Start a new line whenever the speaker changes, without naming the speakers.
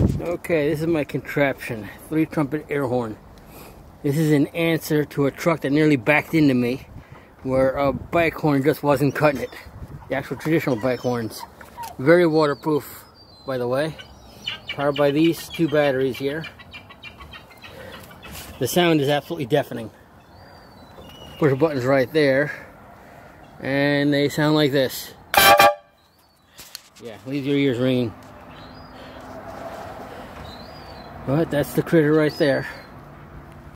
Okay, this is my contraption. Three trumpet air horn. This is an answer to a truck that nearly backed into me where a bike horn just wasn't cutting it. The actual traditional bike horns. Very waterproof, by the way. Powered by these two batteries here. The sound is absolutely deafening. Push the buttons right there. And they sound like this. Yeah, leave your ears ringing. But that's the critter right there.